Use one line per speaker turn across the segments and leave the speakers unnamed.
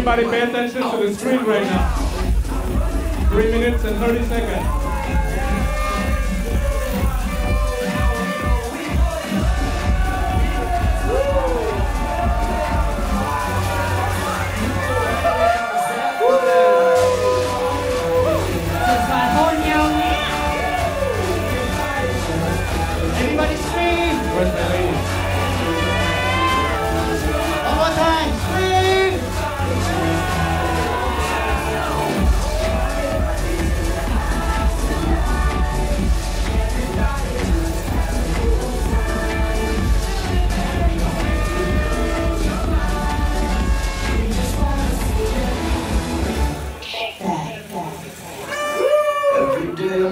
everybody, pay attention to the screen right now. Three minutes and 30 seconds.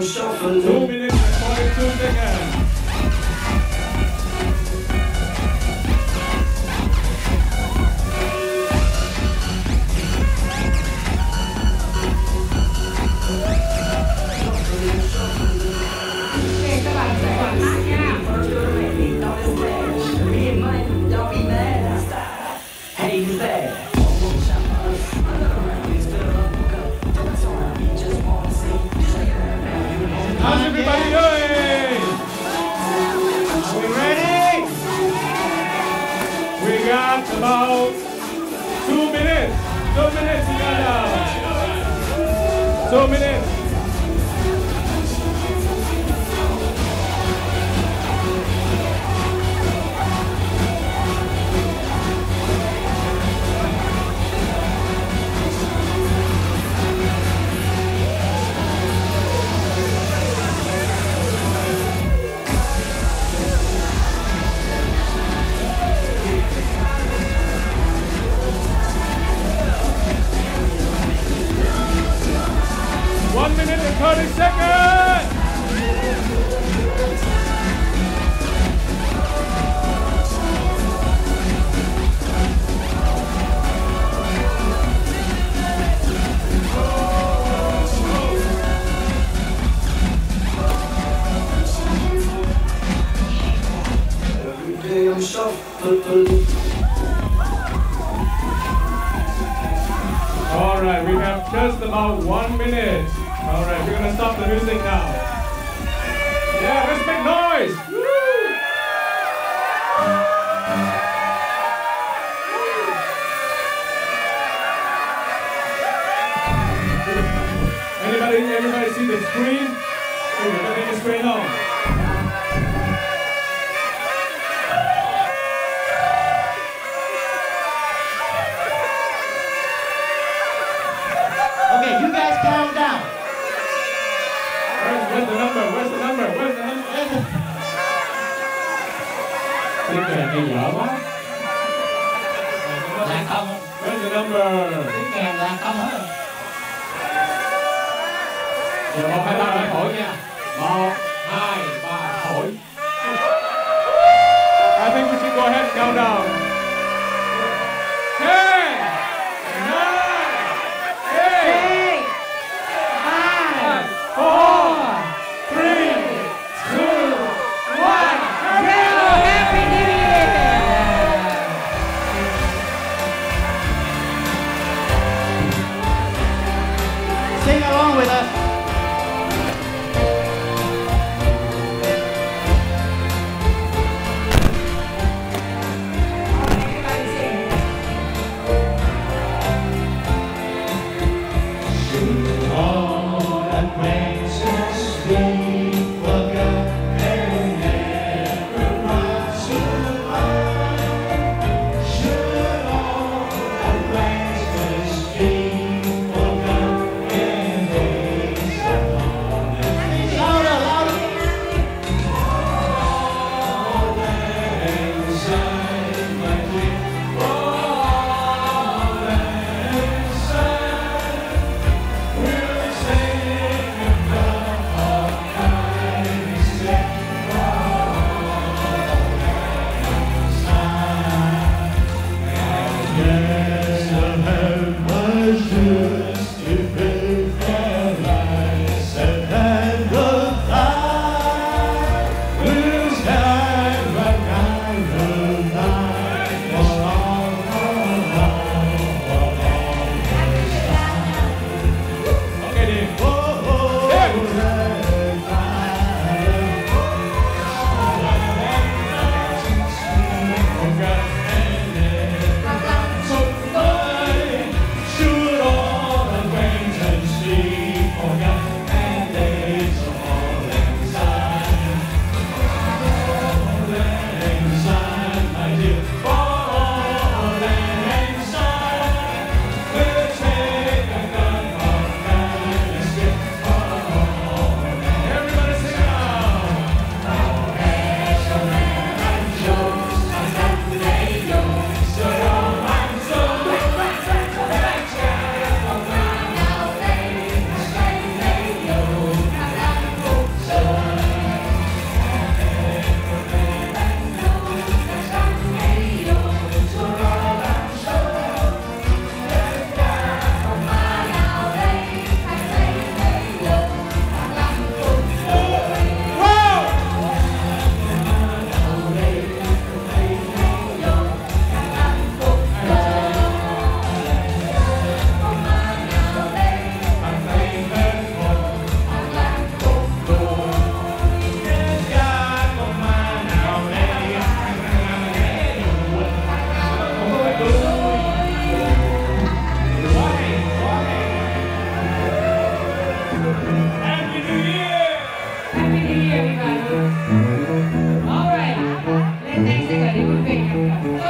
Shuffling.
And 30 seconds. All right, we have just about one minute. All right, we're gonna stop the music now. Yeah, let's make noise. Anybody, everybody see the screen? We're the screen on. Where's, the number? Where's the number? Where's the number?
Cái kèn này dở quá Là không
Where's the number?
Cái kèn là không hết
Giờ một, hai, ba, lại hỏi nha.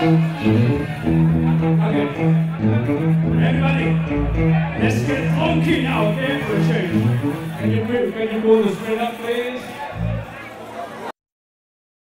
Everybody,
let's get funky now, okay, for a change. and you move, can you move the spin up.